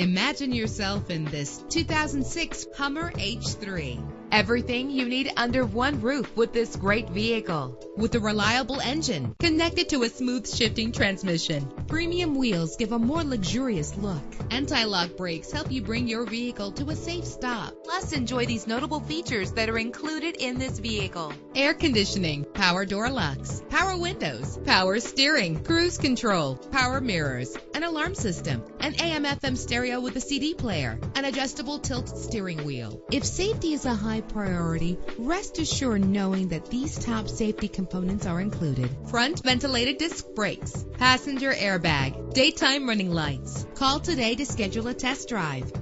Imagine yourself in this 2006 Hummer H3. Everything you need under one roof with this great vehicle. With a reliable engine connected to a smooth shifting transmission, premium wheels give a more luxurious look. Anti-lock brakes help you bring your vehicle to a safe stop. Plus, enjoy these notable features that are included in this vehicle. Air conditioning, power door locks, power windows, power steering, cruise control, power mirrors, alarm system, an AM FM stereo with a CD player, an adjustable tilt steering wheel. If safety is a high priority, rest assured knowing that these top safety components are included. Front ventilated disc brakes, passenger airbag, daytime running lights. Call today to schedule a test drive.